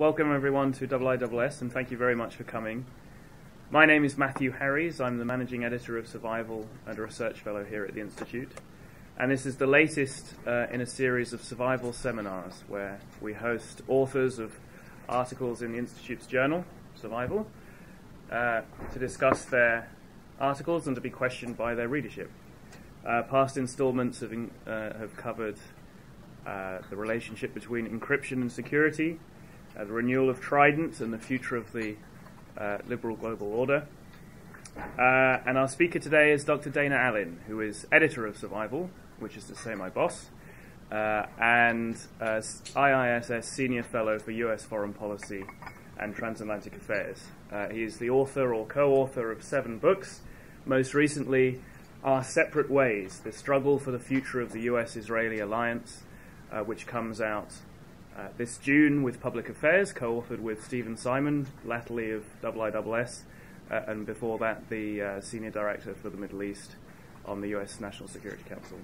Welcome everyone to IISS and thank you very much for coming. My name is Matthew Harries. I'm the managing editor of Survival and a research fellow here at the Institute. And this is the latest uh, in a series of survival seminars where we host authors of articles in the Institute's journal, Survival, uh, to discuss their articles and to be questioned by their readership. Uh, past installments have, uh, have covered uh, the relationship between encryption and security the renewal of Trident and the future of the uh, liberal global order. Uh, and our speaker today is Dr. Dana Allin, who is editor of Survival, which is to say my boss, uh, and IISS Senior Fellow for US Foreign Policy and Transatlantic Affairs. He is the author or co author of seven books, most recently, Our Separate Ways The Struggle for the Future of the US Israeli Alliance, uh, which comes out uh, this June with Public Affairs, co-authored with Steven Simon, latterly of IISS, uh, and before that the uh, Senior Director for the Middle East on the US National Security Council.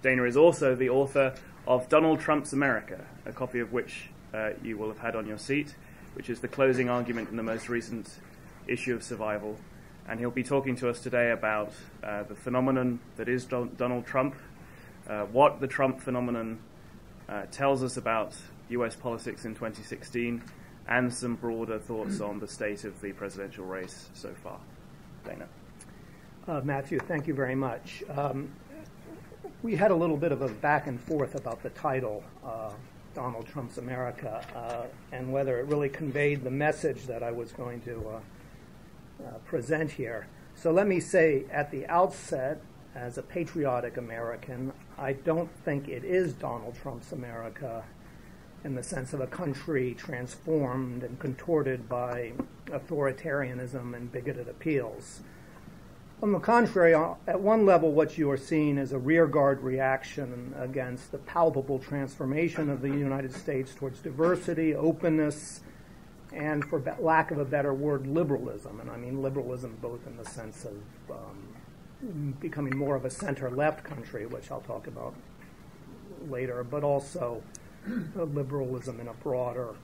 Dana is also the author of Donald Trump's America, a copy of which uh, you will have had on your seat, which is the closing argument in the most recent issue of Survival. And he'll be talking to us today about uh, the phenomenon that is Don- Donald Trump, uh, what the Trump phenomenon tells us about US politics in 2016, and some broader thoughts on the state of the presidential race so far. Dana. Uh, Matthew, thank you very much. Um, we had a little bit of a back and forth about the title, uh, Donald Trump's America, uh, and whether it really conveyed the message that I was going to uh, uh, present here. So let me say at the outset, as a patriotic American, I don't think it is Donald Trump's America in the sense of a country transformed and contorted by authoritarianism and bigoted appeals. On the contrary, uh, at one level, what you are seeing is a rearguard reaction against the palpable transformation of the United States towards diversity, openness, and for lack of a better word, liberalism. And I mean liberalism both in the sense of um, becoming more of a center left country, which I'll talk about later, but also liberalism in a broader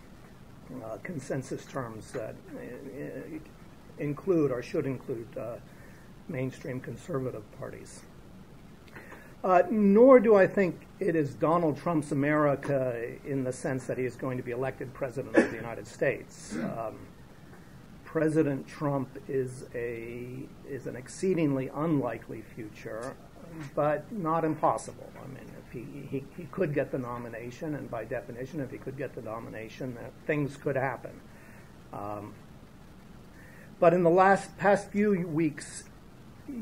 uh, consensus terms that uh, include or should include uh, mainstream conservative parties. Uh, nor do I think it is Donald Trump's America in the sense that he is going to be elected president of the United States. Um, President Trump is a is an exceedingly unlikely future, but not impossible. I mean, he, he, he could get the nomination, and by definition, if he could get the nomination, uh, things could happen. Um, but in the last past few weeks,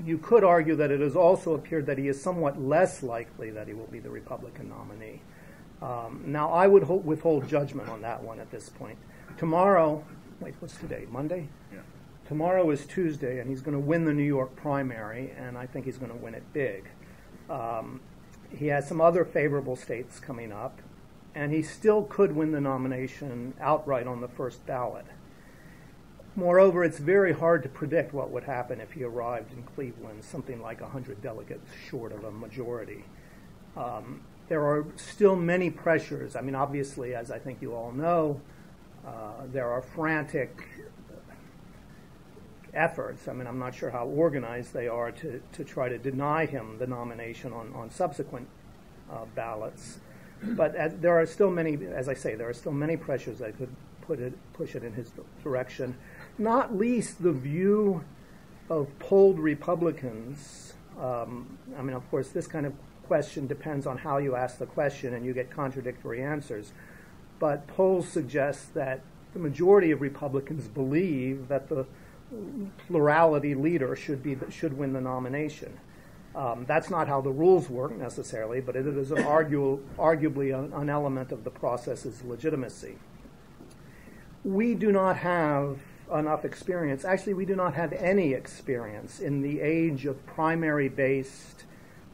you could argue that it has also appeared that he is somewhat less likely that he will be the Republican nominee. Um, now, I would ho- withhold judgment on that one at this point. Tomorrow, wait, what's today? Monday? Yeah. Tomorrow is Tuesday, and he's going to win the New York primary, and I think he's going to win it big. Um, he has some other favorable states coming up, and he still could win the nomination outright on the first ballot. Moreover, it's very hard to predict what would happen if he arrived in Cleveland, something like 100 delegates short of a majority. Um, there are still many pressures. I mean, obviously, as I think you all know, uh, there are frantic efforts. I mean, I'm not sure how organized they are to, to try to deny him the nomination on, on subsequent uh, ballots. But as, there are still many, as I say, there are still many pressures that could put it, push it in his direction. Not least the view of polled Republicans. Um, I mean, of course, this kind of question depends on how you ask the question, and you get contradictory answers. But polls suggest that the majority of Republicans believe that the plurality leader should be should win the nomination. Um, that's not how the rules work necessarily, but it is an argue, arguably an, an element of the process's legitimacy. We do not have enough experience. Actually, we do not have any experience in the age of primary based,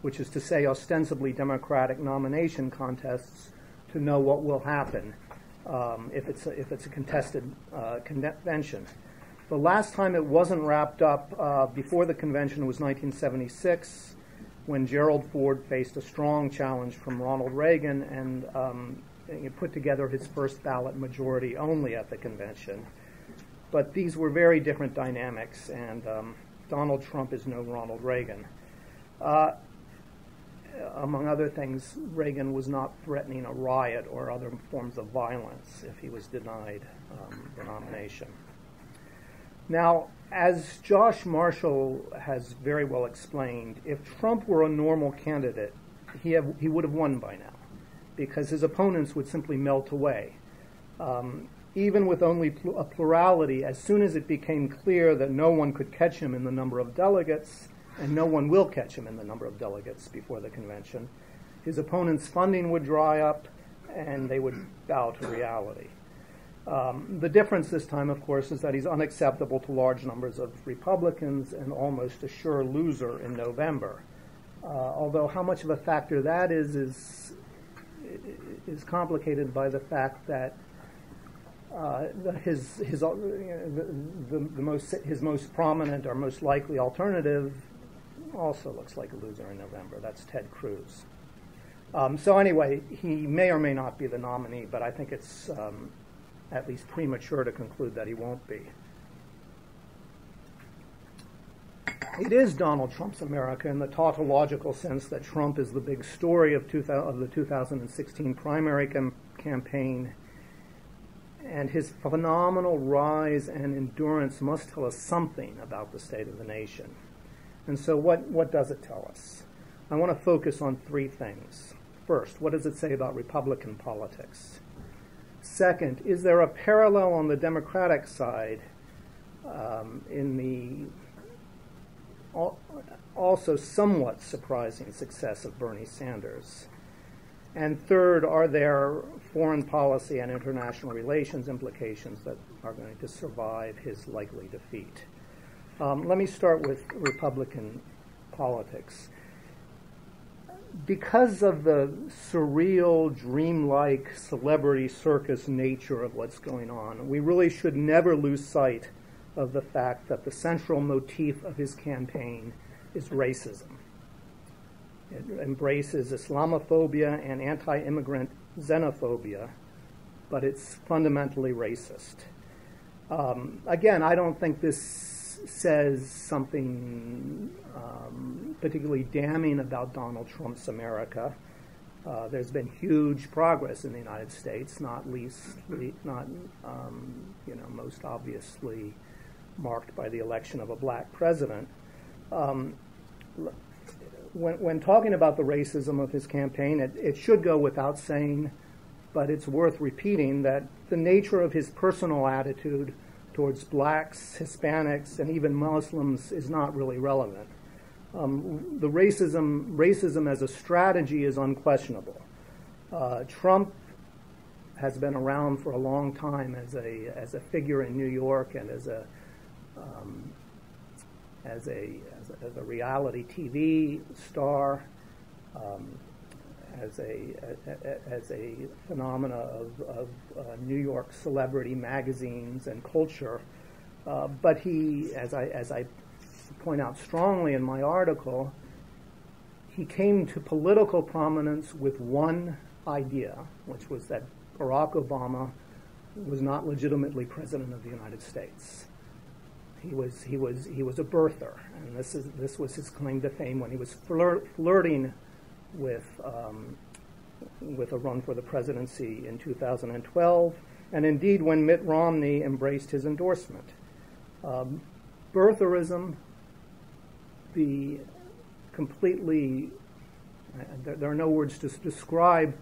which is to say, ostensibly democratic nomination contests to know what will happen um, if, it's a, if it's a contested uh, convention. The last time it wasn't wrapped up uh, before the convention was 1976, when Gerald Ford faced a strong challenge from Ronald Reagan, and um, put together his first ballot majority only at the convention. But these were very different dynamics, and um, Donald Trump is no Ronald Reagan. Uh, among other things, Reagan was not threatening a riot or other forms of violence if he was denied um, the nomination. Now, as Josh Marshall has very well explained, if Trump were a normal candidate, he, have, he would have won by now because his opponents would simply melt away. Um, even with only pl- a plurality, as soon as it became clear that no one could catch him in the number of delegates, and no one will catch him in the number of delegates before the convention, his opponents' funding would dry up and they would bow to reality. Um, the difference this time, of course, is that he's unacceptable to large numbers of Republicans and almost a sure loser in November. Uh, although how much of a factor that is is is complicated by the fact that uh, his his uh, the, the, the, most his most prominent or most likely alternative also looks like a loser in November. That's Ted Cruz. Um, so anyway, he may or may not be the nominee, but I think it's um, at least premature to conclude that he won't be. It is Donald Trump's America in the tautological sense that Trump is the big story of, of the 2016 primary cam- campaign, and his phenomenal rise and endurance must tell us something about the state of the nation. And so, what, what does it tell us? I want to focus on three things. First, what does it say about Republican politics? Second, is there a parallel on the Democratic side um, in the also somewhat surprising success of Bernie Sanders? And third, are there foreign policy and international relations implications that are going to survive his likely defeat? Um, let me start with Republican politics because of the surreal, dreamlike, celebrity circus nature of what's going on, we really should never lose sight of the fact that the central motif of his campaign is racism. It embraces Islamophobia and anti immigrant xenophobia, but it's fundamentally racist. Um, again, I don't think this says something um, particularly damning about Donald Trump's America. Uh, there's been huge progress in the United States, not least, not um, you know, most obviously marked by the election of a black president. Um, when, when, talking about the racism of his campaign, it, it should go without saying, but it's worth repeating that the nature of his personal attitude towards blacks, Hispanics, and even Muslims is not really relevant. Um, the racism, racism as a strategy is unquestionable. Uh, Trump has been around for a long time as a as a figure in New York and as a um, as a as a, as a reality TV star. Um, as a, as a phenomena of, of uh, New York celebrity magazines and culture. Uh, but he, as I, as I point out strongly in my article, he came to political prominence with one idea, which was that Barack Obama was not legitimately president of the United States. He was, he was, he was a birther, and this, is, this was his claim to fame when he was flir- flirting with, um, with a run for the presidency in 2012, and indeed when Mitt Romney embraced his endorsement. Um, birtherism, the completely, uh, there, there, are no words to describe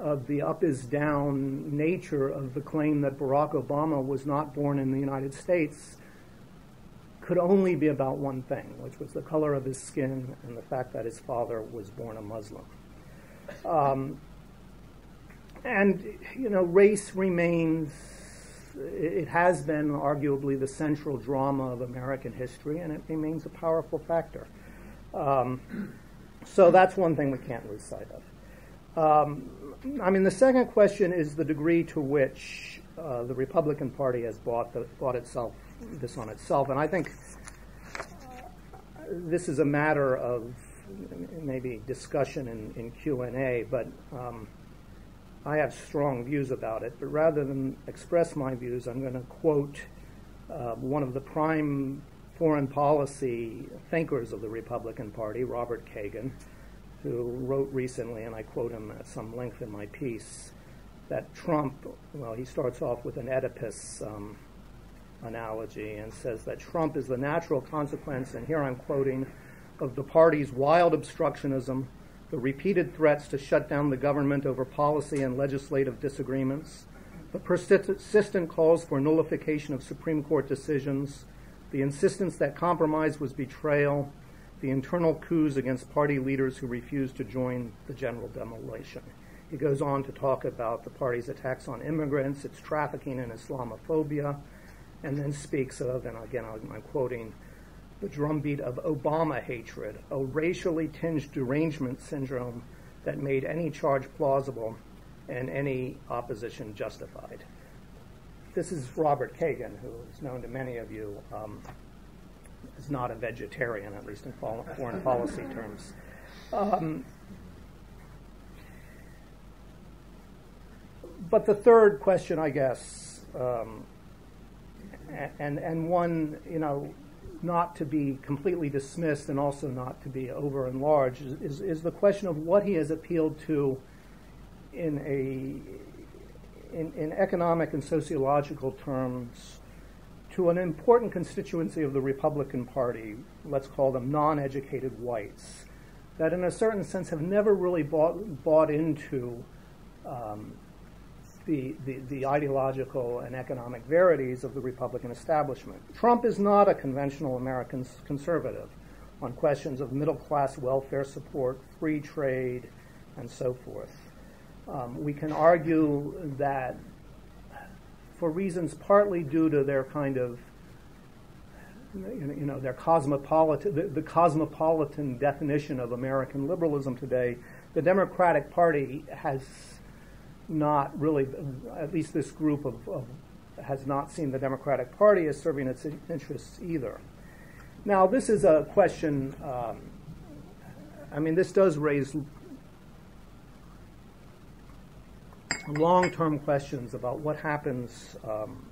uh, the up is down nature of the claim that Barack Obama was not born in the United States could only be about one thing, which was the color of his skin and the fact that his father was born a Muslim. Um, and, you know, race remains, it has been arguably the central drama of American history, and it remains a powerful factor. Um, so that's one thing we can't lose sight of. Um, I mean, the second question is the degree to which uh, the Republican Party has bought, the, bought itself this on itself. And I think this is a matter of maybe discussion in, in Q&A, but um, I have strong views about it, but rather than express my views, I'm going to quote uh, one of the prime foreign policy thinkers of the Republican Party, Robert Kagan, who wrote recently, and I quote him at some length in my piece, that Trump, well, he starts off with an Oedipus um, analogy and says that Trump is the natural consequence, and here I'm quoting, of the party's wild obstructionism, the repeated threats to shut down the government over policy and legislative disagreements, the persistent calls for nullification of Supreme Court decisions, the insistence that compromise was betrayal, the internal coups against party leaders who refused to join the general demolition. He goes on to talk about the party's attacks on immigrants, its trafficking in Islamophobia, and then speaks of, and again I'm quoting, the drumbeat of Obama hatred, a racially tinged derangement syndrome that made any charge plausible and any opposition justified. This is Robert Kagan, who is known to many of you um, is not a vegetarian, at least in foreign policy terms. Um, but the third question, I guess, um, and and one you know, not to be completely dismissed and also not to be over enlarged, is, is, is the question of what he has appealed to in a in, in economic and sociological terms to an important constituency of the Republican Party, let's call them non educated whites, that in a certain sense have never really bought, bought into um, the, the, the, ideological and economic verities of the Republican establishment. Trump is not a conventional American conservative on questions of middle class welfare support, free trade, and so forth. Um, we can argue that for reasons partly due to their kind of you know their cosmopolitan the, the, cosmopolitan definition of American liberalism today, the Democratic Party has not really, at least this group of, of has not seen the Democratic Party as serving its interests either. Now, this is a question. Um, I mean, this does raise long term questions about what happens um,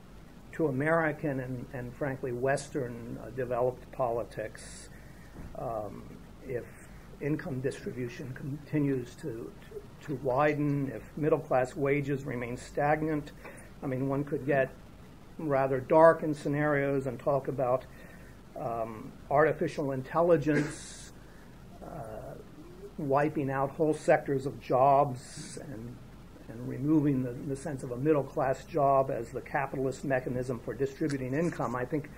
to American and, and frankly, Western uh, developed politics um, if income distribution continues to, to, widen, if middle class wages remain stagnant. I mean, one could get rather dark in scenarios and talk about um, artificial intelligence uh, wiping out whole sectors of jobs and and removing the, the sense of a middle class job as the capitalist mechanism for distributing income, I think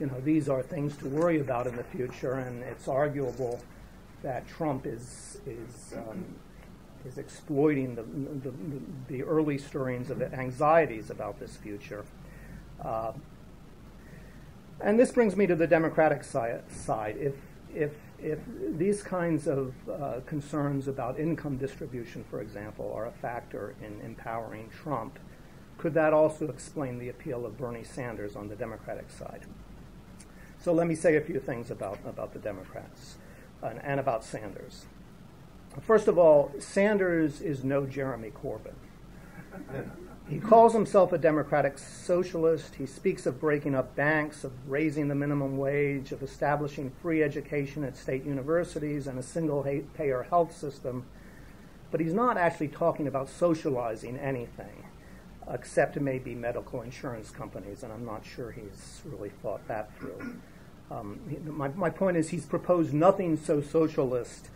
you know these are things to worry about in the future, and it's arguable that Trump is is um, is exploiting the, the, the early stirrings of anxieties about this future. Uh, and this brings me to the Democratic side. If if if these kinds of uh, concerns about income distribution, for example, are a factor in empowering Trump, could that also explain the appeal of Bernie Sanders on the Democratic side? So let me say a few things about, about the Democrats and, and about Sanders. First of all, Sanders is no Jeremy Corbyn. He calls himself a democratic socialist. He speaks of breaking up banks, of raising the minimum wage, of establishing free education at state universities and a single payer health system. But he's not actually talking about socializing anything, except maybe medical insurance companies, and I'm not sure he's really thought that through. Um, my, my point is, he's proposed nothing so socialist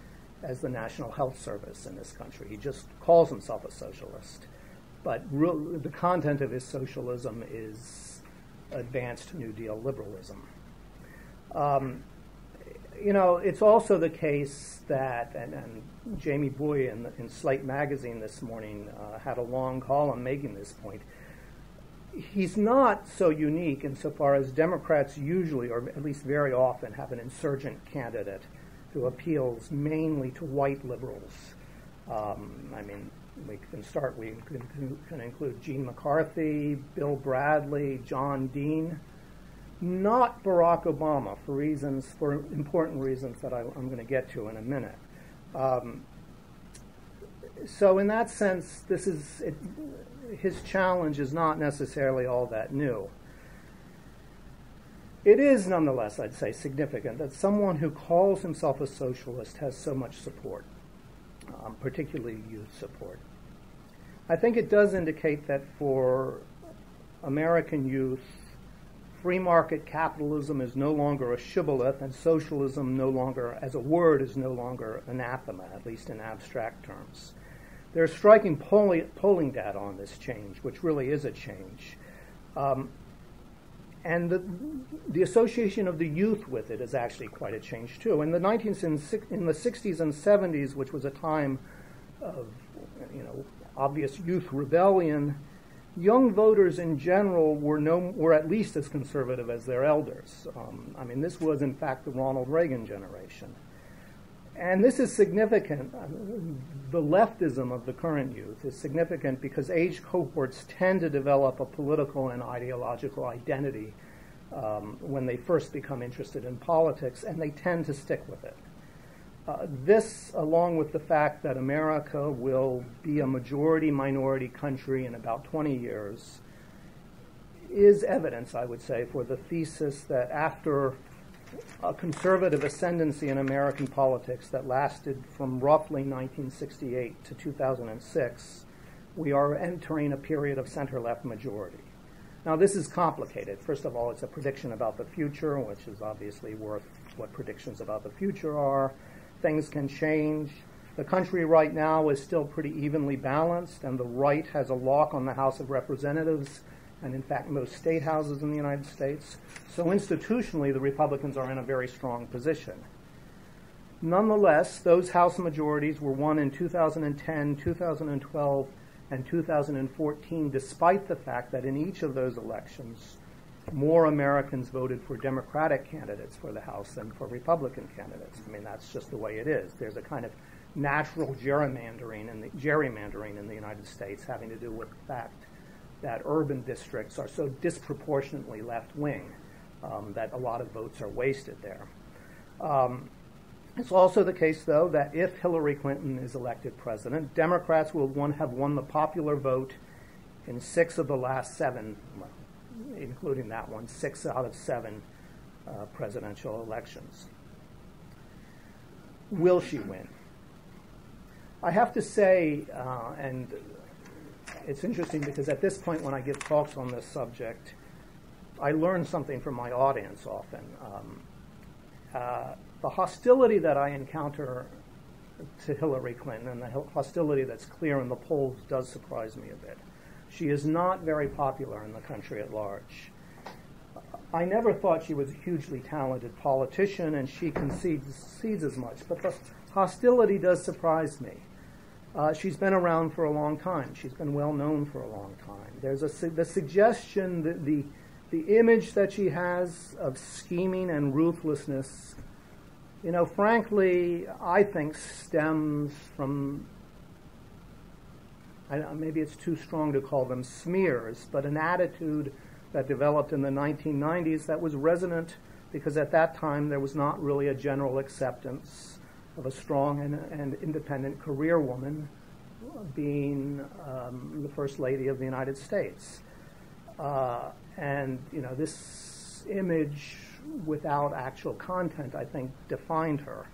as the National Health Service in this country. He just calls himself a socialist but real, the content of his socialism is advanced New Deal liberalism. Um, you know, it's also the case that, and, and Jamelle Bouie in, in, Slate magazine this morning uh, had a long column making this point. He's not so unique insofar as Democrats usually, or at least very often, have an insurgent candidate who appeals mainly to white liberals. Um, I mean, we can start, we can, can include Gene McCarthy, Bill Bradley, John Dean, not Barack Obama for reasons, for important reasons that I, am going to get to in a minute. Um, so, in that sense, this is it, his challenge is not necessarily all that new. It is nonetheless, I'd say, significant that someone who calls himself a socialist has so much support, um, particularly youth support. I think it does indicate that for American youth, free market capitalism is no longer a shibboleth, and socialism no longer, as a word, is no longer anathema, at least in abstract terms. There's striking polling, polling data on this change, which really is a change. Um, and the, the, association of the youth with it is actually quite a change too. In the 19th, in the 60s and 70s, which was a time of you know obvious youth rebellion, young voters in general were no were at least as conservative as their elders. Um, I mean, this was in fact the Ronald Reagan generation. And this is significant. The leftism of the current youth is significant because age cohorts tend to develop a political and ideological identity um, when they first become interested in politics, and they tend to stick with it. Uh, this, along with the fact that America will be a majority minority country in about 20 years, is evidence, I would say, for the thesis that after a conservative ascendancy in American politics that lasted from roughly 1968 to 2006, we are entering a period of center left majority. Now, this is complicated. First of all, it's a prediction about the future, which is obviously worth what predictions about the future are. Things can change. The country right now is still pretty evenly balanced, and the right has a lock on the House of Representatives and in fact most state houses in the United States. So institutionally, the Republicans are in a very strong position. Nonetheless, those House majorities were won in 2010, 2012, and 2014, despite the fact that in each of those elections, more Americans voted for Democratic candidates for the House than for Republican candidates. I mean, that's just the way it is. There's a kind of natural gerrymandering in the, gerrymandering in the United States having to do with the fact that urban districts are so disproportionately left wing um, that a lot of votes are wasted there. Um, it's also the case, though, that if Hillary Clinton is elected president, Democrats will one, have won the popular vote in six of the last seven, including that one, six out of seven uh, presidential elections. Will she win? I have to say, uh, and it's interesting because at this point when I give talks on this subject, I learn something from my audience often. Um, uh, the hostility that I encounter to Hillary Clinton and the hostility that's clear in the polls does surprise me a bit. She is not very popular in the country at large. I never thought she was a hugely talented politician, and she concedes, concedes as much, but the hostility does surprise me. Uh, she's been around for a long time. She's been well known for a long time. There's a, the suggestion that the, the image that she has of scheming and ruthlessness, you know, frankly, I think stems from, I, maybe it's too strong to call them smears, but an attitude that developed in the 1990s that was resonant because at that time there was not really a general acceptance of a strong and, and independent career woman being um, the First Lady of the United States. Uh, and, you know, this image without actual content, I think, defined her.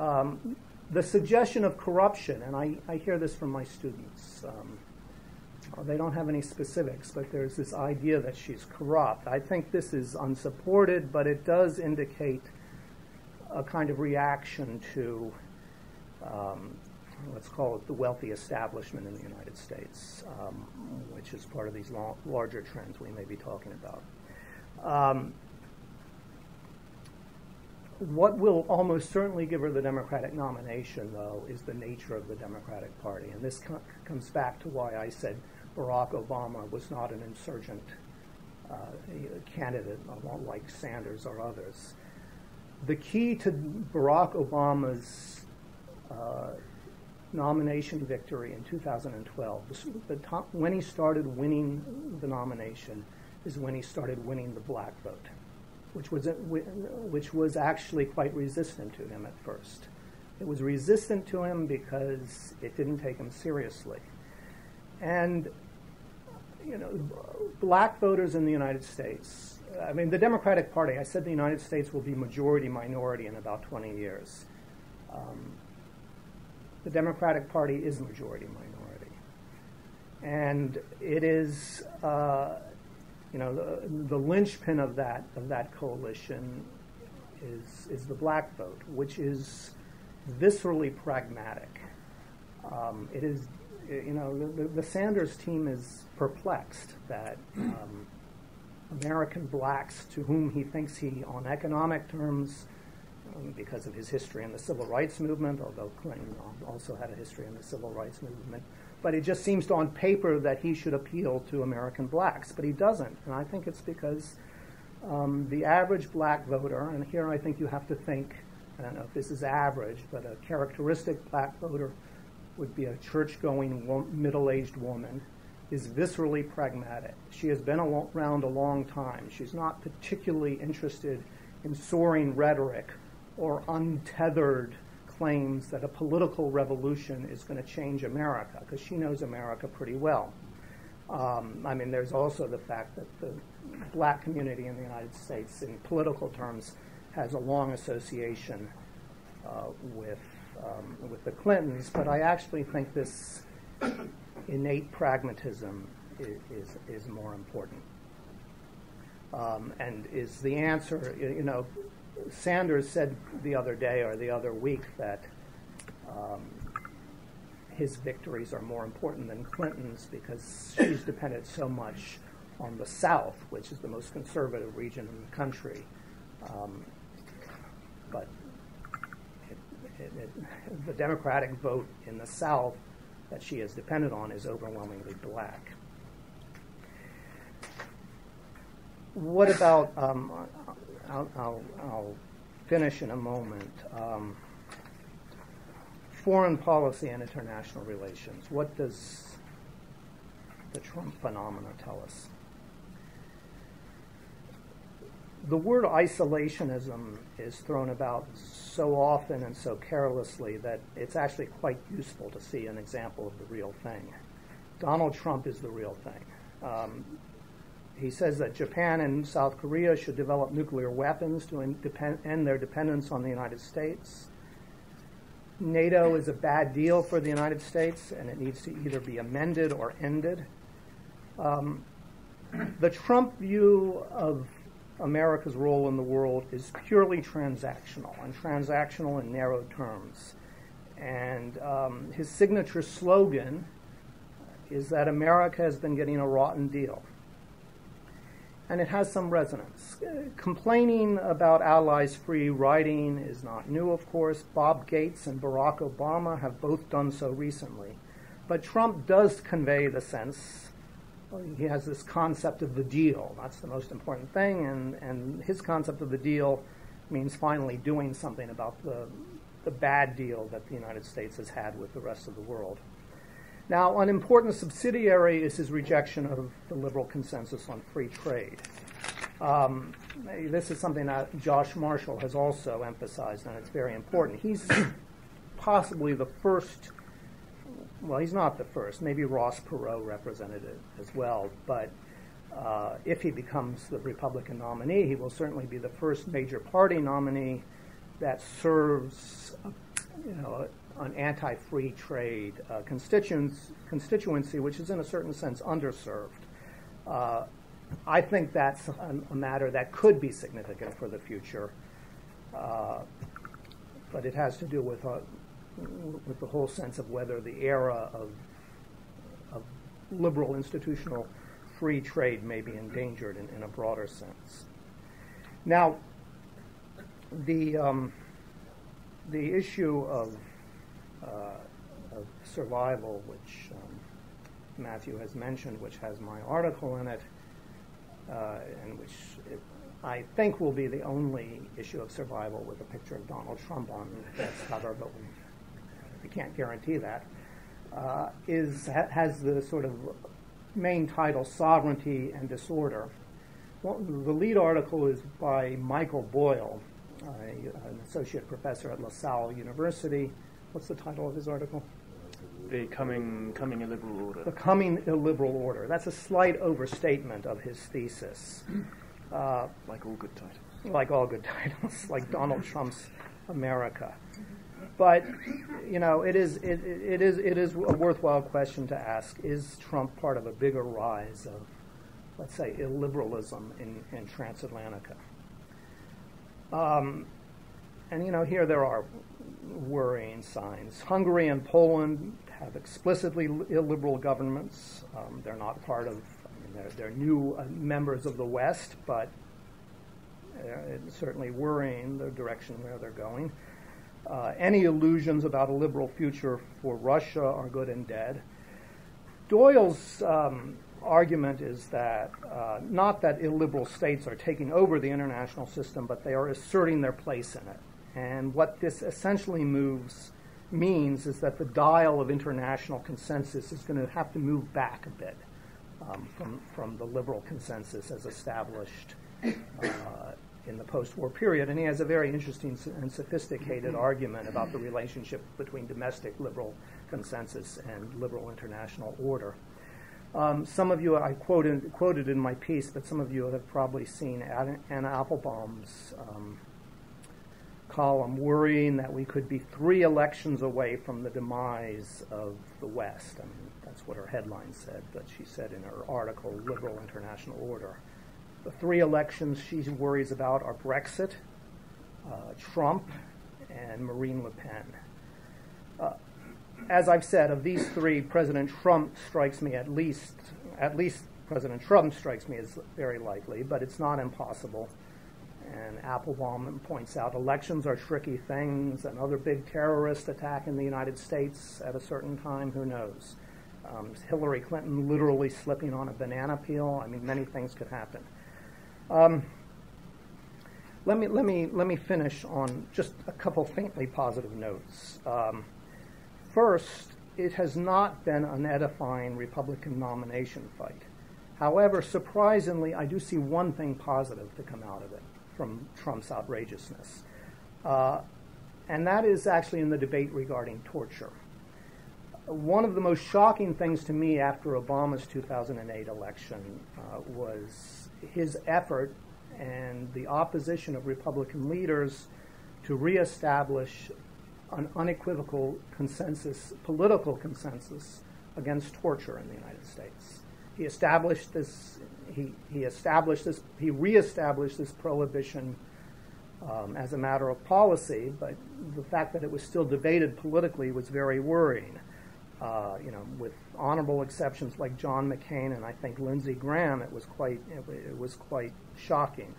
Um, the suggestion of corruption, and I, I hear this from my students. Um, they don't have any specifics, but there's this idea that she's corrupt. I think this is unsupported, but it does indicate a kind of reaction to, um, let's call it the wealthy establishment in the United States, um, which is part of these larger trends we may be talking about. Um, what will almost certainly give her the Democratic nomination, though, is the nature of the Democratic Party. And this co- comes back to why I said Barack Obama was not an insurgent uh, candidate like Sanders or others the key to Barack Obama's uh, nomination victory in 2012, the, top, when he started winning the nomination, is when he started winning the black vote, which was which was actually quite resistant to him at first. It was resistant to him because it didn't take him seriously. And, you know, black voters in the United States, I mean, the Democratic Party, I said the United States will be majority minority in about 20 years. Um, the Democratic Party is majority minority. And it is, uh, you know, the, the linchpin of that, of that coalition is, is the black vote, which is viscerally pragmatic. Um, it is, you know, the, the, Sanders team is perplexed that um, American blacks, to whom he thinks he, on economic terms, um, because of his history in the civil rights movement, although Clinton also had a history in the civil rights movement, but it just seems to, on paper that he should appeal to American blacks, but he doesn't. And I think it's because um, the average black voter, and here I think you have to think, I don't know if this is average, but a characteristic black voter would be a church going middle aged woman, is viscerally pragmatic. She has been around a long time. She's not particularly interested in soaring rhetoric or untethered claims that a political revolution is going to change America, because she knows America pretty well. Um, I mean, there's also the fact that the black community in the United States, in political terms, has a long association uh, with um, with the Clintons. But I actually think this innate pragmatism is is, is more important, um, and is the answer. You know, Sanders said the other day or the other week that. Um, his victories are more important than Clinton's because she's depended so much on the South, which is the most conservative region in the country. Um, but it, it, it, the Democratic vote in the South that she has depended on is overwhelmingly black. What about, um, I'll, I'll, I'll, finish in a moment. Um, foreign policy and international relations. What does the Trump phenomena tell us? The word isolationism is thrown about so often and so carelessly that it's actually quite useful to see an example of the real thing. Donald Trump is the real thing. Um, he says that Japan and South Korea should develop nuclear weapons to end their dependence on the United States. NATO is a bad deal for the United States, and it needs to either be amended or ended. Um, the Trump view of America's role in the world is purely transactional, and transactional in narrow terms. And um, his signature slogan is that America has been getting a rotten deal and it has some resonance. Complaining about allies free riding is not new, of course. Bob Gates and Barack Obama have both done so recently. But Trump does convey the sense he has this concept of the deal. That's the most important thing, and, and his concept of the deal means finally doing something about the, the bad deal that the United States has had with the rest of the world. Now, an important subsidiary is his rejection of the liberal consensus on free trade. Um, this is something that Josh Marshall has also emphasized, and it's very important. He's possibly the first, well, he's not the first. Maybe Ross Perot represented it as well, but uh, if he becomes the Republican nominee, he will certainly be the first major party nominee that serves, you know, an anti-free trade uh, constituency, which is in a certain sense underserved. Uh, I think that's a, a, matter that could be significant for the future, uh, but it has to do with uh, with the whole sense of whether the era of, of liberal institutional free trade may be endangered in, in a broader sense. Now, the um, the issue of uh, of survival, which um, Matthew has mentioned, which has my article in it, uh, and which it, I think will be the only issue of survival with a picture of Donald Trump on its cover, but we, can't guarantee that. Uh, is ha- has the sort of main title "Sovereignty and Disorder." Well, the lead article is by Michael Boyle, an associate professor at LaSalle University. What's the title of his article? The coming, coming illiberal order. The coming illiberal order. That's a slight overstatement of his thesis. Uh, like all good titles. Like all good titles, like Donald Trump's America. But you know, it is it, it is it is a worthwhile question to ask: Is Trump part of a bigger rise of, let's say, illiberalism in, in transatlantica? Um, and you know, here there are worrying signs. Hungary and Poland have explicitly illiberal governments. Um, they're not part of. I mean, they're, they're new uh, members of the West, but uh, it's certainly worrying the direction where they're going. Uh, any illusions about a liberal future for Russia are good and dead. Boyle's um, argument is that uh, not that illiberal states are taking over the international system, but they are asserting their place in it. And what this essentially moves means is that the dial of international consensus is going to have to move back a bit um, from, from the liberal consensus as established uh, in the post-war period, and he has a very interesting and sophisticated argument about the relationship between domestic liberal consensus and liberal international order. Um, some of you, I quoted, quoted in my piece, but some of you have probably seen Anne Applebaum's um, column worrying that we could be three elections away from the demise of the West. I mean, that's what her headline said, but she said in her article, Liberal International Order. The three elections she worries about are Brexit, uh, Trump, and Marine Le Pen. Uh, as I've said, of these three, President Trump strikes me at least, at least President Trump strikes me as very likely, but it's not impossible. And Applebaum points out elections are tricky things. Another big terrorist attack in the United States at a certain time, who knows? Um, Hillary Clinton literally slipping on a banana peel. I mean, many things could happen. Um, let me let me let me finish on just a couple faintly positive notes. Um, first, it has not been an edifying Republican nomination fight. However, surprisingly, I do see one thing positive to come out of it from Trump's outrageousness, uh, and that is actually in the debate regarding torture. One of the most shocking things to me after Obama's 2008 election uh, was his effort and the opposition of Republican leaders to reestablish an unequivocal consensus, political consensus against torture in the United States. He established this. He, he established this. He reestablished this prohibition um, as a matter of policy, but the fact that it was still debated politically was very worrying. Uh, you know, with honorable exceptions like John McCain and I think Lindsey Graham, it was quite it, it was quite shocking.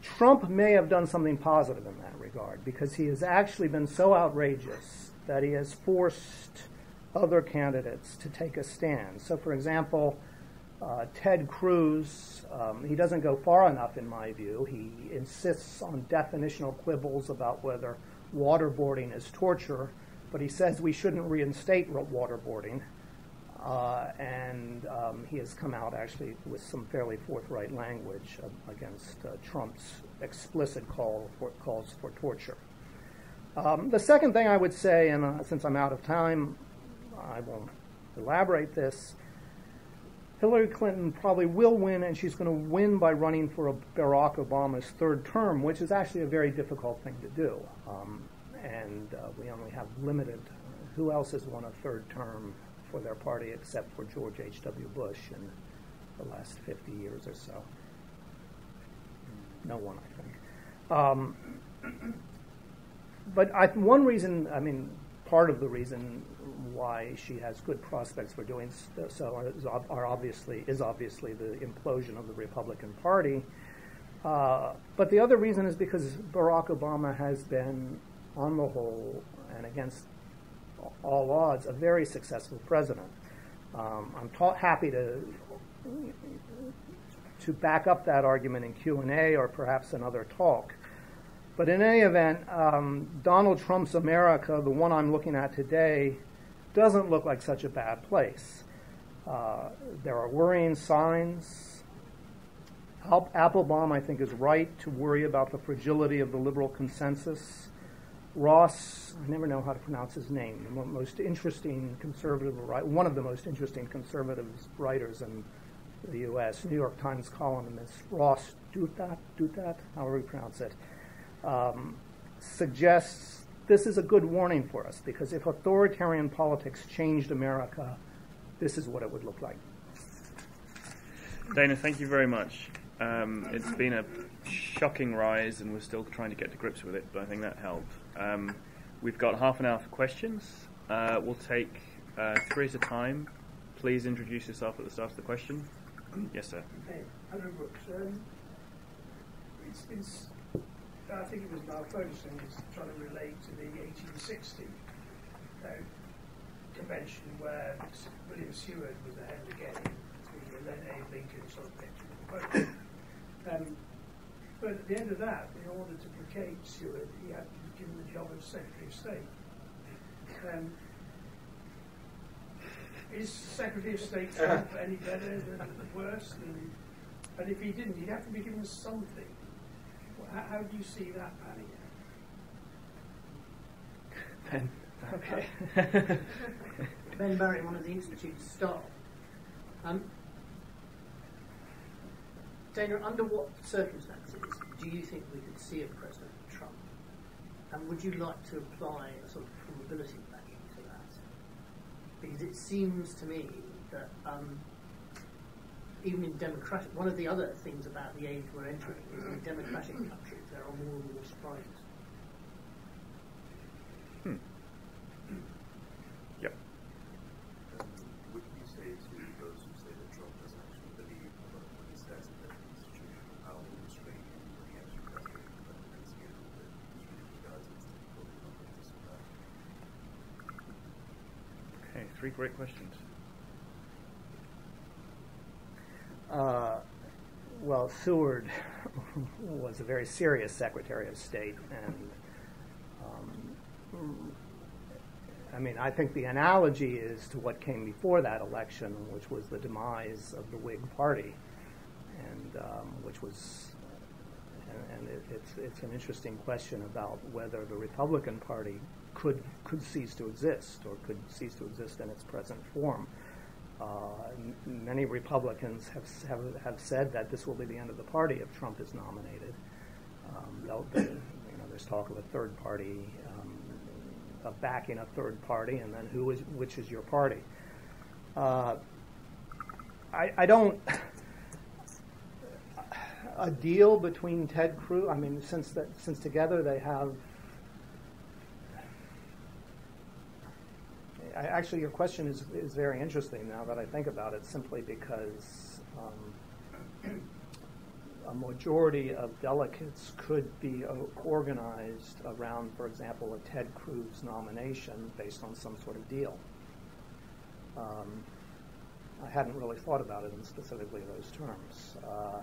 Trump may have done something positive in that regard because he has actually been so outrageous that he has forced other candidates to take a stand. So, for example, uh, Ted Cruz, um, he doesn't go far enough in my view. He insists on definitional quibbles about whether waterboarding is torture but he says we shouldn't reinstate waterboarding. Uh, and um, he has come out actually with some fairly forthright language uh, against uh, Trump's explicit call for, calls for torture. Um, the second thing I would say, and uh, since I'm out of time, I won't elaborate this. Hillary Clinton probably will win, and she's going to win by running for a Barack Obama's third term, which is actually a very difficult thing to do. Um, and uh, we only have limited. Who else has won a third term for their party except for George H.W. Bush in the last 50 years or so? No one, I think. Um, but I, one reason, I mean, part of the reason why she has good prospects for doing so is, are obviously is obviously the implosion of the Republican Party. Uh, but the other reason is because Barack Obama has been on the whole, and against all odds, a very successful president. Um, I'm ta- happy to to back up that argument in Q and A or perhaps another talk. But in any event, um, Donald Trump's America, the one I'm looking at today, doesn't look like such a bad place. Uh, there are worrying signs. Applebaum, I think, is right to worry about the fragility of the liberal consensus. Ross, I never know how to pronounce his name, the most interesting conservative, one of the most interesting conservative writers in the U.S., New York Times columnist Ross Douthat, Douthat, however you pronounce it, um, suggests this is a good warning for us because if authoritarian politics changed America, this is what it would look like. Dana, thank you very much. Um, it's been a shocking rise, and we're still trying to get to grips with it, but I think that helped. Um, we've got half an hour for questions. Uh, we'll take uh, three at a time. Please introduce yourself at the start of the question. Yes, sir. Hey, Andrew Brooks. Um, it's, it's, I think it was Mark Ferguson is trying to relate to the 1860 uh, convention where William Seward was the head of the Abe Lincoln sort of picked the um, but at the end of that, in order to placate Seward, he had to be the job of Secretary of State. Um, is Secretary of State any better than worse? Than, and if he didn't, he'd have to be given something. How, how do you see that panning out? Ben. Okay. ben Barry, one of the Institute's staff. Um, Dana, under what circumstances do you think we could see a President Trump? And would you like to apply a sort of probability backing to that? Because it seems to me that um, even in democratic, one of the other things about the age we're entering is in democratic countries there are more and more surprises. Hmm. three great questions. Uh, well, Seward was a very serious Secretary of State, and um, I mean, I think the analogy is to what came before that election, which was the demise of the Whig Party, and um, which was, and, and it, it's it's an interesting question about whether the Republican Party could could cease to exist or could cease to exist in its present form. Uh, many Republicans have, have have said that this will be the end of the party if Trump is nominated. Um, you know, there's talk of a third party, um, of backing a third party, and then who is which is your party. Uh, I, I don't a deal between Ted Cruz. I mean, since that since together they have I, actually, your question is, is very interesting now that I think about it, simply because um, a majority of delegates could be organized around, for example, a Ted Cruz nomination based on some sort of deal. Um, I hadn't really thought about it in specifically those terms. Uh,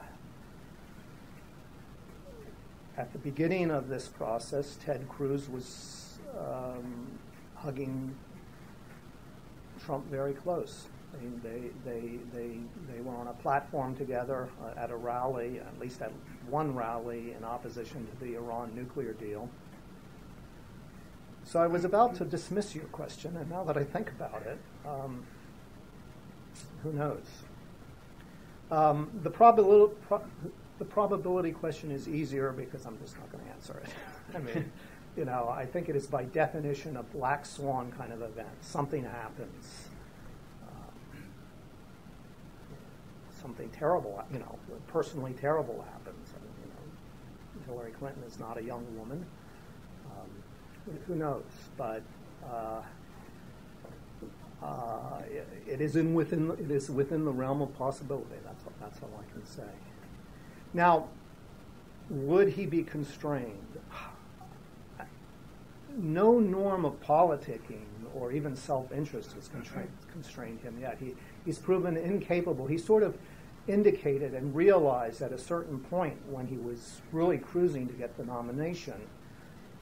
at the beginning of this process, Ted Cruz was um, hugging Trump very close. I mean, they, they, they, they were on a platform together uh, at a rally, at least at one rally in opposition to the Iran nuclear deal. So I was about to dismiss your question, and now that I think about it, um, who knows? Um, the, probability, pro- the probability question is easier because I'm just not going to answer it. I mean, you know, I think it is by definition a black swan kind of event. Something happens. Um, something terrible, you know, personally terrible happens. And, you know, Hillary Clinton is not a young woman. Um, who knows? But uh, uh, it, it is in within it is within the realm of possibility. That's all, that's all I can say. Now, would he be constrained? No norm of politicking or even self-interest has constrained, constrained him yet. He, he's proven incapable. He sort of indicated and realized at a certain point when he was really cruising to get the nomination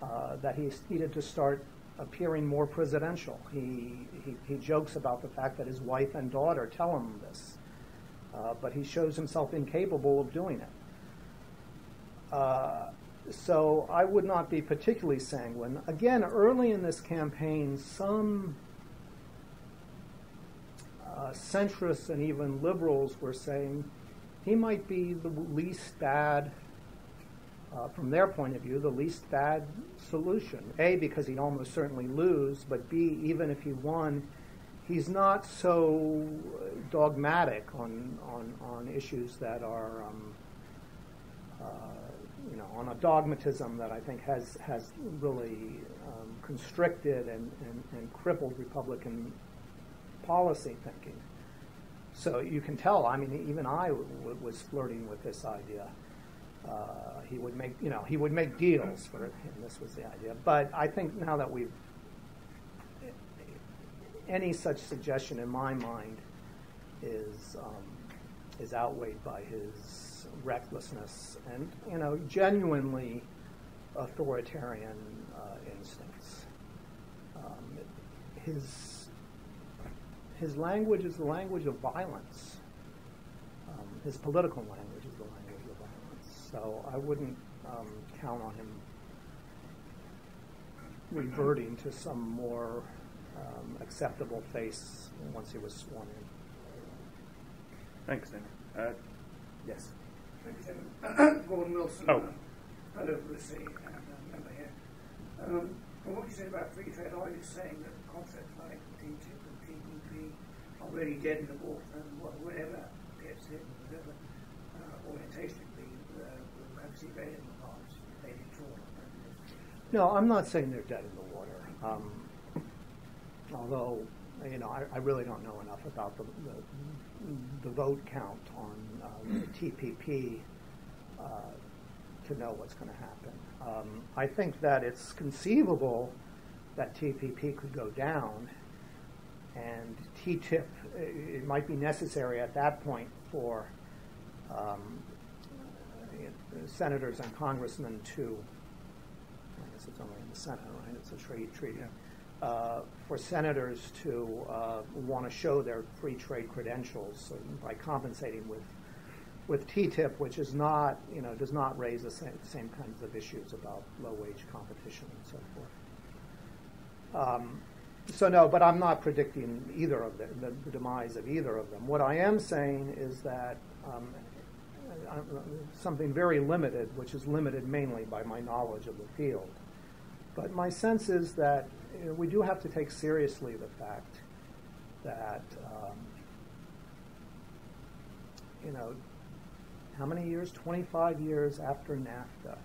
uh, that he needed to start appearing more presidential. He, he, he, jokes about the fact that his wife and daughter tell him this. uh, but he shows himself incapable of doing it. Uh, so I would not be particularly sanguine. Again, early in this campaign, some uh, centrists and even liberals were saying he might be the least bad, uh, from their point of view, the least bad solution. A, because he'd almost certainly lose, but B, even if he won, he's not so dogmatic on, on, on issues that are, um, uh, know, on a dogmatism that I think has, has really um, constricted and, and, and crippled Republican policy thinking. So you can tell. I mean, even I was flirting with this idea. Uh, he would make, you know, he would make deals for and this was the idea. But I think now that we've any such suggestion in my mind is um, is outweighed by his recklessness and you know genuinely authoritarian uh, instincts. Um, his his language is the language of violence. Um, his political language is the language of violence. So I wouldn't um, count on him reverting to some more um, acceptable face once he was sworn in. Thanks, Nick. Uh, yes. Thank you, Chairman. Gordon Wilson. Oh. Fellow of the Sea and uh, member here. Um, from what you said about free trade, are you saying that concepts like TTIP and TPP are really dead in the water and whatever gets it, whatever uh, orientation it be, uh, will have see red in the parts, they detour. No, I'm not saying they're dead in the water. Um, although, you know, I, I, really don't know enough about the, the, the vote count on uh, TPP uh, to know what's going to happen. Um, I think that it's conceivable that TPP could go down, and TTIP it might be necessary at that point for um, senators and congressmen to. I guess it's only in the Senate, right? It's a trade treaty. Uh, for senators to uh, want to show their free trade credentials by compensating with with TTIP, which is not, you know, does not raise the same, same kinds of issues about low wage competition and so forth. Um, so no, but I'm not predicting either of the, the, the, demise of either of them. What I am saying is that um, something very limited, which is limited mainly by my knowledge of the field. But my sense is that you know, we do have to take seriously the fact that um, you know how many years? 25 years after NAFTA.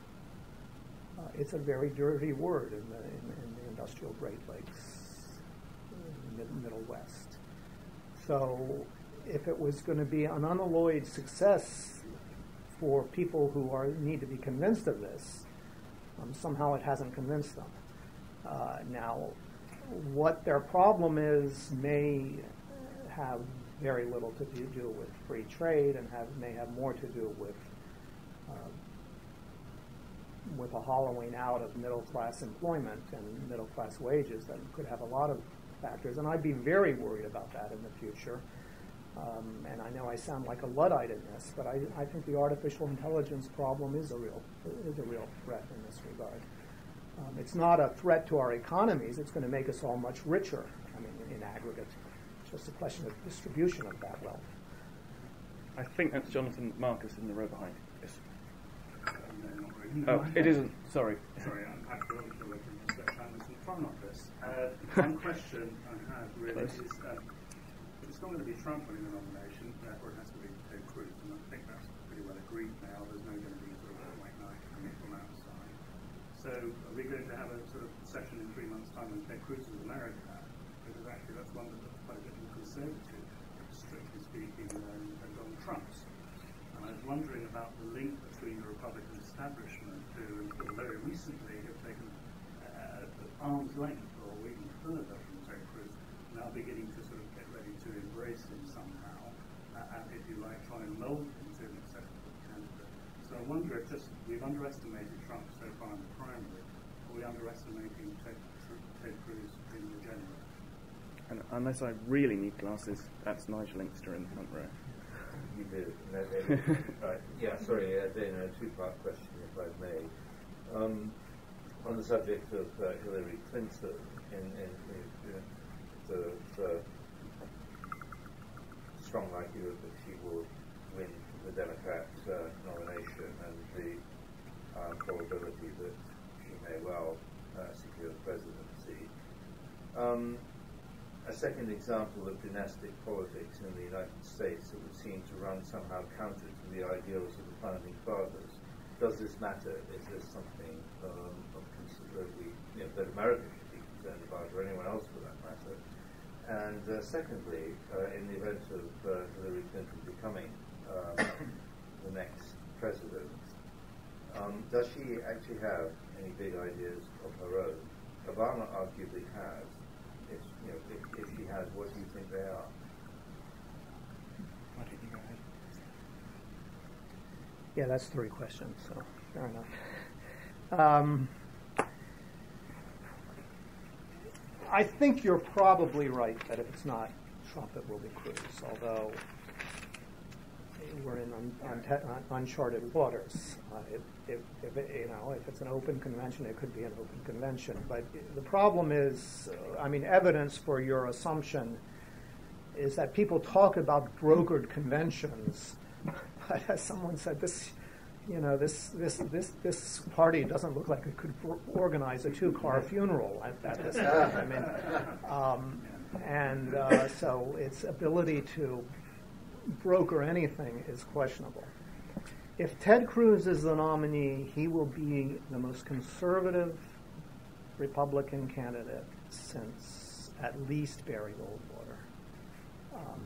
Uh, it's a very dirty word in the, in, in the industrial Great Lakes, in the Middle West. So if it was going to be an unalloyed success for people who are need to be convinced of this, um, somehow it hasn't convinced them. Uh, now, what their problem is may have very little to do with free trade and have, may have more to do with uh, with a hollowing out of middle class employment and middle class wages that could have a lot of factors. And I'd be very worried about that in the future. Um, and I know I sound like a luddite in this, but I, I, think the artificial intelligence problem is a real is a real threat in this regard. Um, it's not a threat to our economies. It's going to make us all much richer. I mean, in aggregate. It's just a question of distribution of that wealth. I think that's Jonathan Marcus in the row behind. Yes. Oh, it isn't. Sorry. Sorry, I'm Pat Gordon from the Research Analyst in the Foreign Office. Uh, one question I have really Close. is uh, it's not going to be Trump winning the nomination, therefore it has to be Ted Cruz, and I think that's pretty well agreed now. There's no going to be sort of a white knight coming from outside. So are we going to have a sort of session in three months' time when Ted Cruz is America? Because actually that's one of the Conservative, strictly speaking, than, than Donald Trump's. And I was wondering about the link between the Republican establishment, who very recently have taken uh, arm's length or even further from Ted Cruz, now beginning to sort of get ready to embrace him somehow, uh, and if you like, try and mold him to an acceptable candidate. So I wonder if just we've underestimated Trump so far in the primary, are we underestimating Ted, Ted Cruz in the general? And unless I really need glasses, that's Nigel Inkster in the front row. you did. right. Yeah, sorry, uh, Dana, a two-part question, if I may. Um, on the subject of uh, Hillary Clinton, and, in the, the, strong likelihood that she will win the Democrat uh, nomination and the uh, probability that she may well uh, secure the presidency. Um, a second example of dynastic politics in the United States that would seem to run somehow counter to the ideals of the founding fathers. Does this matter? Is this something um, that, we, you know, that America should be concerned about, or anyone else for that matter? And uh, secondly, uh, in the event of uh, Hillary Clinton becoming um, the next president, um, does she actually have any big ideas of her own? Obama arguably has if, you know, if, if she has, what do you think they are? Why don't you go ahead? Yeah, that's three questions, so fair enough. Um, I think you're probably right that if it's not Trump, it will be Cruz, although we're in un, un, un, uncharted waters. Uh, if, if, you know, if it's an open convention, it could be an open convention. But the problem is, uh, I mean, evidence for your assumption is that people talk about brokered conventions, but as someone said, this, you know, this this this this party doesn't look like it could organize a two-car funeral at, at this time. I mean, um, and uh, so its ability to broker or anything is questionable. If Ted Cruz is the nominee, he will be the most conservative Republican candidate since at least Barry Goldwater. Um,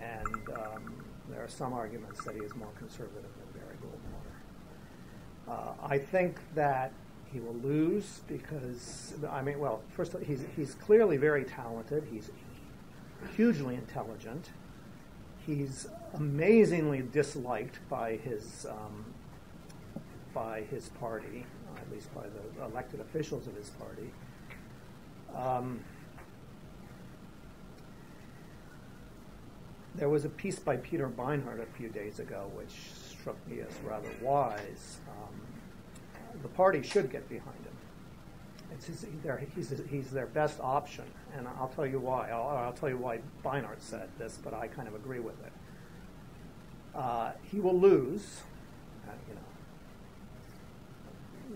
and um, there are some arguments that he is more conservative than Barry Goldwater. Uh, I think that he will lose because, I mean, well, first, all, he's, he's clearly very talented. He's hugely intelligent. He's amazingly disliked by his um, by his party, at least by the elected officials of his party. Um, there was a piece by Peter Beinart a few days ago which struck me as rather wise. Um, the party should get behind. It's his, he's, he's their best option, and I'll tell you why. I'll, I'll, tell you why Beinart said this, but I kind of agree with it. Uh, he will lose, uh, you know,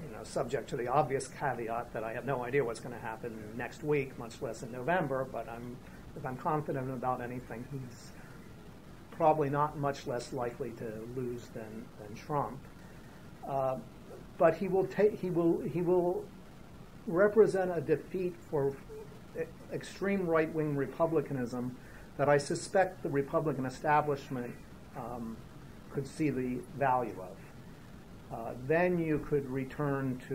you know, subject to the obvious caveat that I have no idea what's going to happen next week, much less in November. But I'm, if I'm confident about anything, he's probably not much less likely to lose than than Trump. Uh, but he will take he will he will represent a defeat for extreme right wing republicanism that I suspect the Republican establishment um, could see the value of. Uh, then you could return to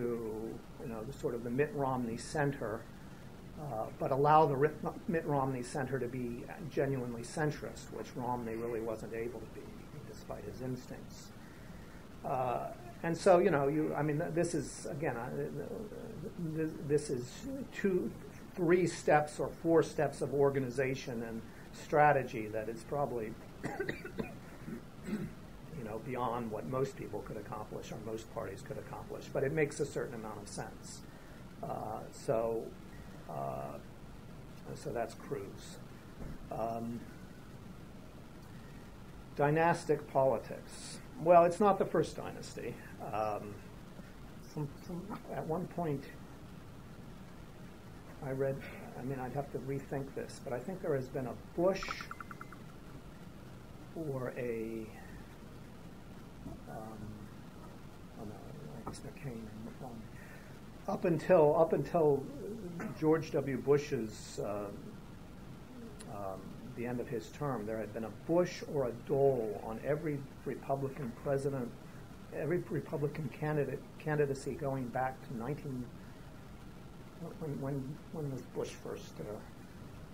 you know the sort of the Mitt Romney center, uh, but allow the Mitt Romney center to be genuinely centrist, which Romney really wasn't able to be, despite his instincts. Uh, and so, you know, you, I mean, this is, again, this, this is two, three steps or four steps of organization and strategy that is probably, you know, beyond what most people could accomplish or most parties could accomplish. But it makes a certain amount of sense. Uh, so, uh, so that's Cruz. Um, dynastic politics. Well, it's not the first dynasty. Um, some, some, at one point, I read, I mean, I'd have to rethink this, but I think there has been a Bush or a, um, oh no, McCain. Up until up until George W. Bush's uh, um, the end of his term, there had been a Bush or a Dole on every Republican president, every Republican candidate candidacy going back to 19. When when when was Bush first? Uh,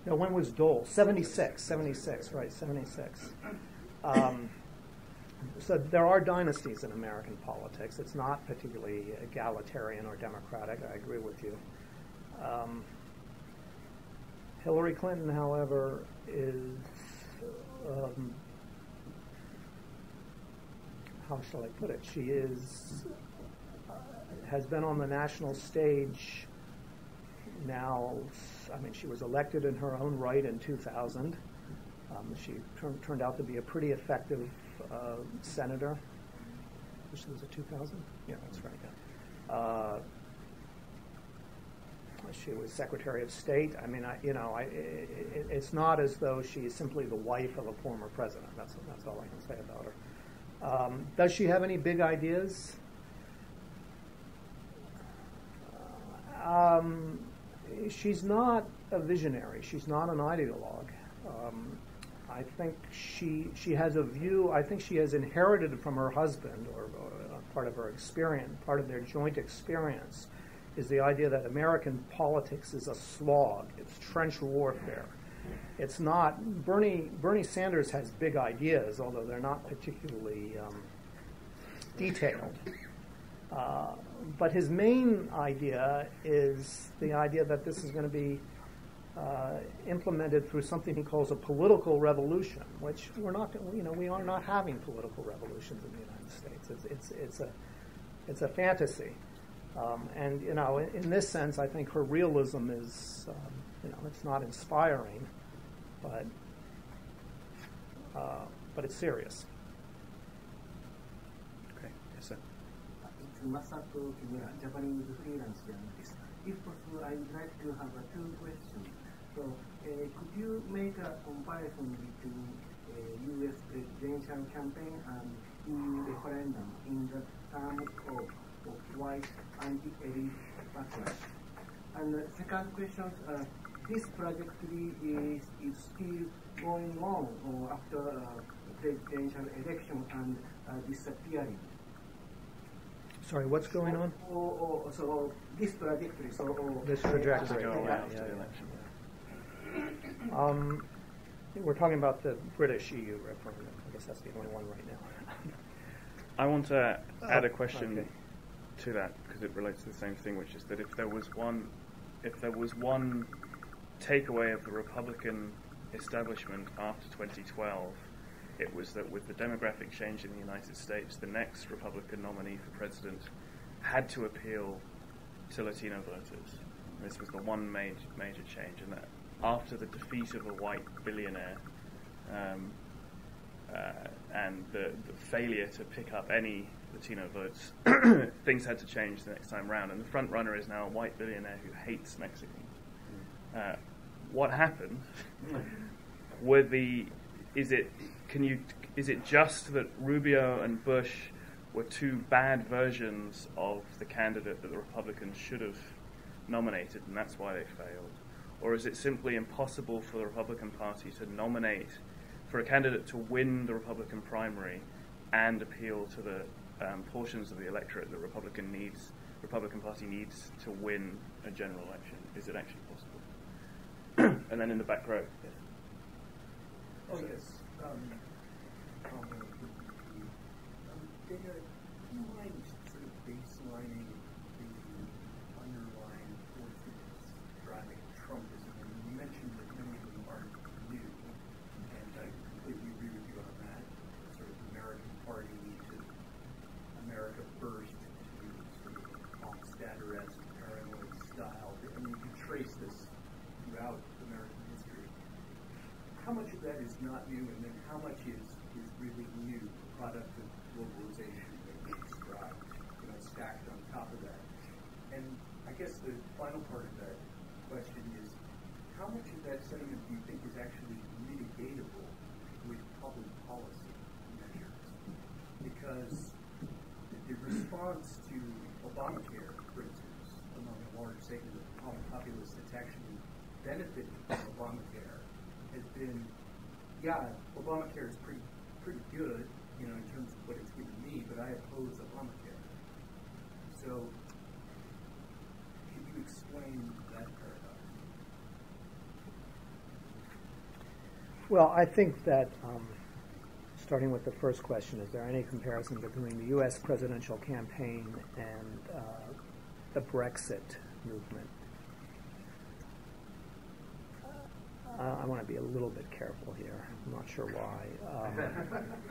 no, when was Dole? 76, 76, right, 76. Um, so there are dynasties in American politics. It's not particularly egalitarian or democratic. I agree with you. Um, Hillary Clinton, however, is um, how shall I put it? She is uh, has been on the national stage now. I mean, she was elected in her own right in 2000. Um, she turned turned out to be a pretty effective uh, senator. Which was it 2000? Yeah, that's right. Yeah. Uh, she was Secretary of State. I mean, I, you know, I, it, it's not as though she's simply the wife of a former president. That's, that's all I can say about her. Um, does she have any big ideas? Um, she's not a visionary. She's not an ideologue. Um, I think she she has a view. I think she has inherited from her husband, or, or part of her experience, part of their joint experience, is the idea that American politics is a slog. It's trench warfare. It's not Bernie. Bernie Sanders has big ideas, although they're not particularly um, detailed. Uh, but his main idea is the idea that this is going to be uh, implemented through something he calls a political revolution, which we're not, you know, we are not having political revolutions in the United States. It's, it's, it's, a, it's a fantasy. Um, and, you know, in, in, this sense, I think her realism is, um, you know, it's not inspiring, but, uh, but it's serious. Okay, yes, sir. It's Masato Kimura, Japanese freelance journalist. If possible, I would like to have uh, two questions. So, uh, could you make a comparison between uh, U.S. presidential campaign and EU referendum in the terms of of white anti-elite backlash. And the second question, uh, this project is, is still going on uh, after uh, presidential election and uh, disappearing. Sorry, what's going on? So, oh, oh, so this trajectory, so oh, this trajectory. Yeah, yeah, yeah, um, we're talking about the British EU referendum. I guess that's the only one right now. I want to add a question okay to that because it relates to the same thing, which is that if there was one, if there was one takeaway of the Republican establishment after 2012, it was that with the demographic change in the United States, the next Republican nominee for president had to appeal to Latino voters. This was the one major, major change, and that after the defeat of a white billionaire um, uh, and the, the failure to pick up any Latino votes, things had to change the next time round. And the front runner is now a white billionaire who hates Mexicans. Uh, what happened? Were the is it can you is it just that Rubio and Bush were two bad versions of the candidate that the Republicans should have nominated, and that's why they failed? Or is it simply impossible for the Republican Party to nominate for a candidate to win the Republican primary and appeal to the um, portions of the electorate that Republican needs, Republican Party needs to win a general election? Is it actually? And then in the back row. Oh yes. Um, um, Dana, do you mind sort of baselining the underlying forces driving Trumpism? And you mentioned that many of them aren't new, and I completely agree with you on that. Sort of American Party America First to sort of Hofstadter-esque paranoid style. I mean, you can trace this throughout American history. How much of that is not new, and then how much is, is really new, product of globalization that we described, you know, stacked on top of that? And I guess the final part of that question is, how much of that sentiment do you think is actually mitigatable with public policy measures? Because the response to Obamacare, for instance, among a large segment of the populace that's actually benefited from Obamacare has been, yeah, Obamacare is pretty pretty good, you know, in terms of what it's given me, but I oppose Obamacare. So, can you explain that paradox? Well, I think that. Um, starting with the first question, is there any comparison between the U.S. presidential campaign and uh, the Brexit movement? Uh, I want to be a little bit careful here. I'm not sure why. Um,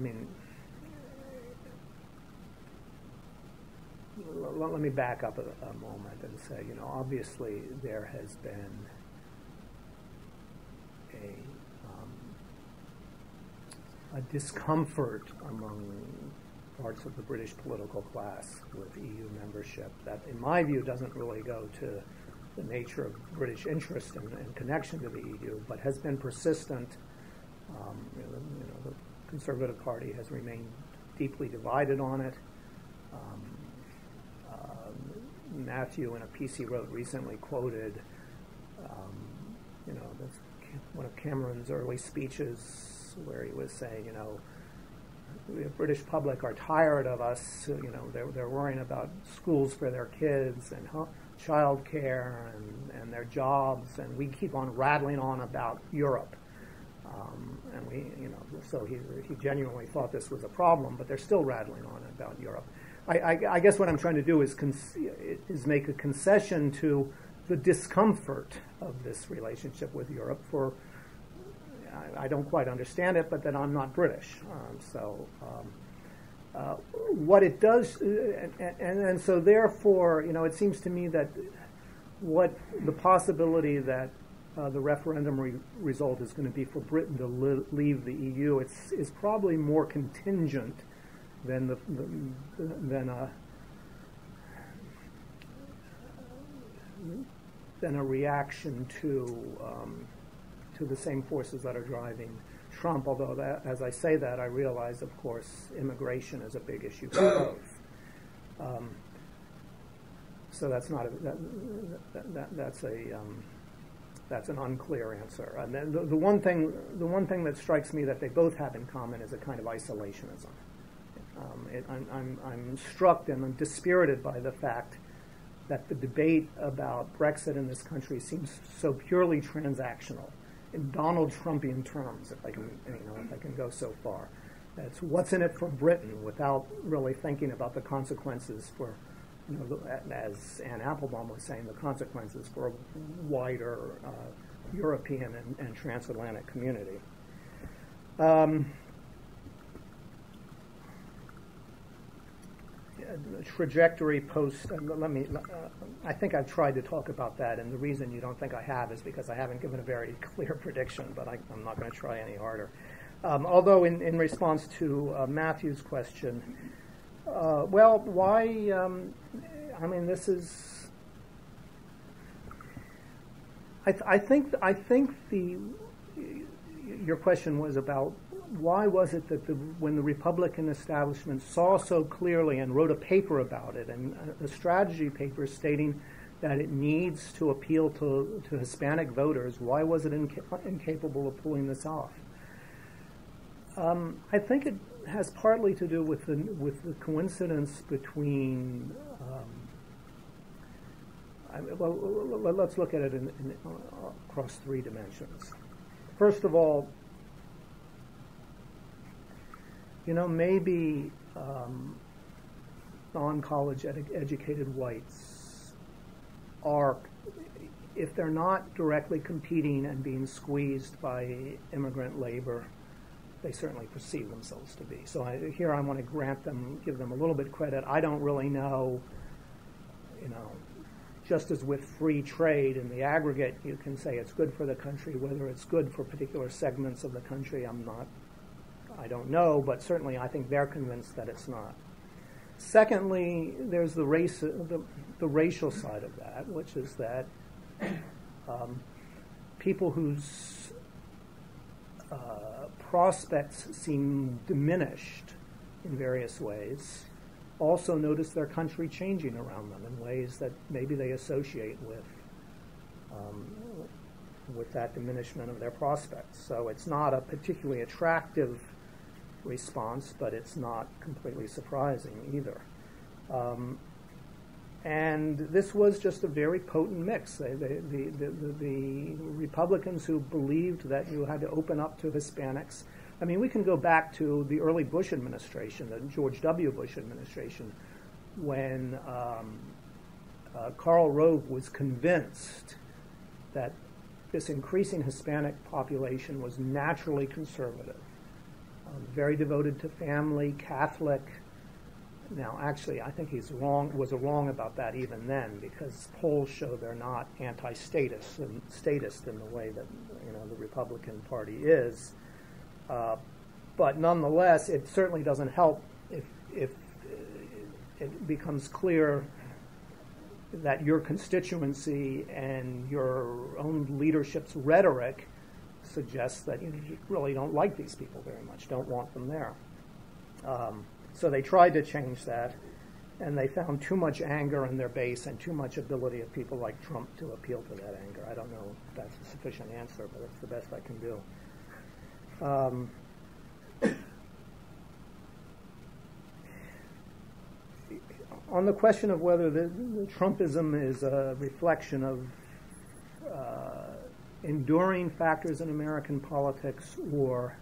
mean, let, me back up a, a, moment and say, you know, obviously there has been a, um, a discomfort among parts of the British political class with EU membership that, in my view, doesn't really go to the nature of British interest and, and connection to the EU, but has been persistent. Um, you, know, the Conservative Party has remained deeply divided on it. Um, Matthew, in a piece he wrote recently, quoted, um, you know, one of Cameron's early speeches where he was saying, you know, the British public are tired of us. You know, they're, they're worrying about schools for their kids and child care and, and their jobs, and we keep on rattling on about Europe. Um, and we, you know, so he, he genuinely thought this was a problem, but they're still rattling on about Europe. I, I, I guess what I'm trying to do is, is make a concession to the discomfort of this relationship with Europe for I, I don't quite understand it, but then I'm not British. Um, so um, uh, what it does, uh, and, and, and, so therefore, you know, it seems to me that what the possibility that uh, the referendum re- result is going to be for Britain to leave the EU, it's is probably more contingent than the, the than a than a reaction to um, to the same forces that are driving Trump. Although, that, as I say that, I realize, of course, immigration is a big issue for both. Um, so that's not a, that, that, that, that's a um, that's an unclear answer. And then the, the, one thing the one thing that strikes me that they both have in common is a kind of isolationism. Um, it, I'm, I'm, I'm struck and I'm dispirited by the fact that the debate about Brexit in this country seems so purely transactional in Donald Trumpian terms, if I can, you know, if I can go so far. It's what's in it for Britain without really thinking about the consequences for, you know, as Anne Applebaum was saying, the consequences for a wider uh, European and, and, transatlantic community. Um, trajectory post. Uh, let me. Uh, I think I've tried to talk about that, and the reason you don't think I have is because I haven't given a very clear prediction. But I, am not going to try any harder. Um, although, in, in response to uh, Matthew's question, uh, well, why? Um, I mean, this is. I, th- I think. I think the. Your question was about why was it that the, when the Republican establishment saw so clearly and wrote a paper about it, and a strategy paper stating that it needs to appeal to, to Hispanic voters, why was it inca- incapable of pulling this off? Um, I think it has partly to do with the, with the coincidence between. Um, I, well, let's look at it in, in, across three dimensions. First of all, you know, maybe um, non-college ed- educated whites are, if they're not directly competing and being squeezed by immigrant labor, they certainly perceive themselves to be. So I, here I want to grant them, give them a little bit credit. I don't really know, you know, just as with free trade in the aggregate, you can say it's good for the country. Whether it's good for particular segments of the country, I'm not I don't know, but certainly I think they're convinced that it's not. Secondly, there's the race, the, the racial side of that, which is that um, people whose uh, prospects seem diminished in various ways also notice their country changing around them in ways that maybe they associate with um, with that diminishment of their prospects. So it's not a particularly attractive response, but it's not completely surprising either. Um, and this was just a very potent mix. They, the, the, the, Republicans who believed that you had to open up to Hispanics. I mean, we can go back to the early Bush administration, the George W. Bush administration, when um, uh, Karl Rove was convinced that this increasing Hispanic population was naturally conservative very devoted to family, Catholic. Now, actually, I think he's wrong. Was wrong about that even then, because polls show they're not anti-statist and statist in the way that you know the Republican Party is. Uh, but nonetheless, it certainly doesn't help if if it becomes clear that your constituency and your own leadership's rhetoric suggests that you really don't like these people very much, don't want them there. Um, so they tried to change that, and they found too much anger in their base and too much ability of people like Trump to appeal to that anger. I don't know if that's a sufficient answer, but it's the best I can do. Um, on the question of whether the, the Trumpism is a reflection of uh, enduring factors in American politics or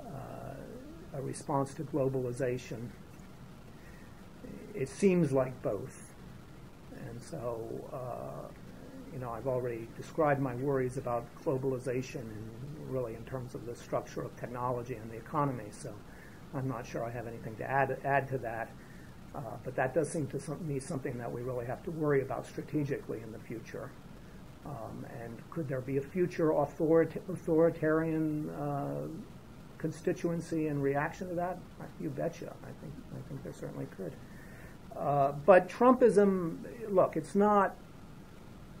uh, a response to globalization, it seems like both. And so, uh, you know, I've already described my worries about globalization and really in terms of the structure of technology and the economy. So I'm not sure I have anything to add, add to that. Uh, but that does seem to me something that we really have to worry about strategically in the future. Um, and could there be a future authorita- authoritarian uh, constituency in reaction to that? You betcha. I think I think there certainly could. Uh, but Trumpism, look, it's not.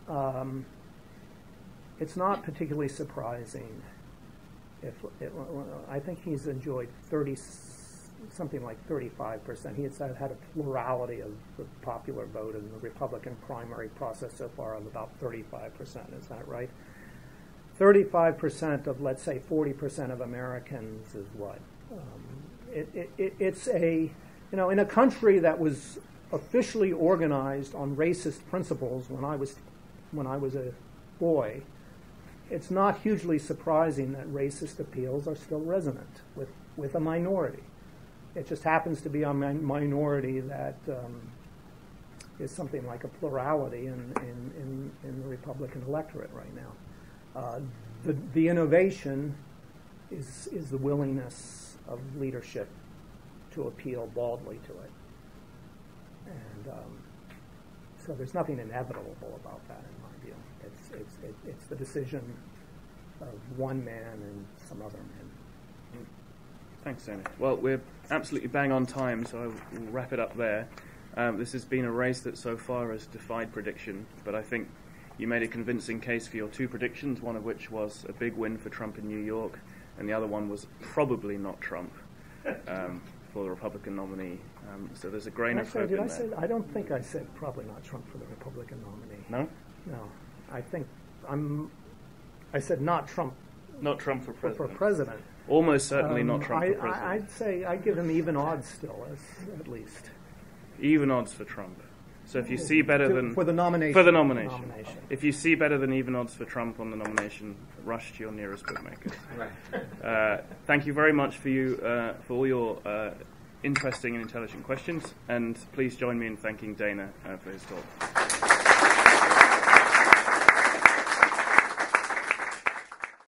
Um, it's not particularly surprising. If it, I think he's enjoyed 30 something like 35%. He has had a plurality of the popular vote in the Republican primary process so far of about 35%. Is that right? 35% of, let's say, 40% of Americans is what? Um, it, it, it, it's a, you know, in a country that was officially organized on racist principles when I was, when I was a boy, it's not hugely surprising that racist appeals are still resonant with, with a minority. It just happens to be a minority that um, is something like a plurality in, in, in, in, the Republican electorate right now. Uh, the, the innovation is, is the willingness of leadership to appeal baldly to it. And um, so there's nothing inevitable about that in my view. It's, it's, it, it's the decision of one man and some other men. Thanks, Dana. Well, we're absolutely bang on time, so I will wrap it up there. Um, this has been a race that so far has defied prediction, but I think you made a convincing case for your two predictions, one of which was a big win for Trump in New York, and the other one was probably not Trump um, for the Republican nominee. Um, so there's a grain of hope did in I. Say, I don't think I said probably not Trump for the Republican nominee. No? No. I think I'm. I said not Trump. Not Trump for president. For president. Almost certainly um, not Trump I, for president. I, would say I give him even odds still, as, at least. Even odds for Trump. So if you see better to, than for the nomination, for the nomination. nomination. if you see better than even odds for Trump on the nomination, rush to your nearest bookmaker. Right. Uh, thank you very much for you uh, for all your uh, interesting and intelligent questions, and please join me in thanking Dana uh, for his talk.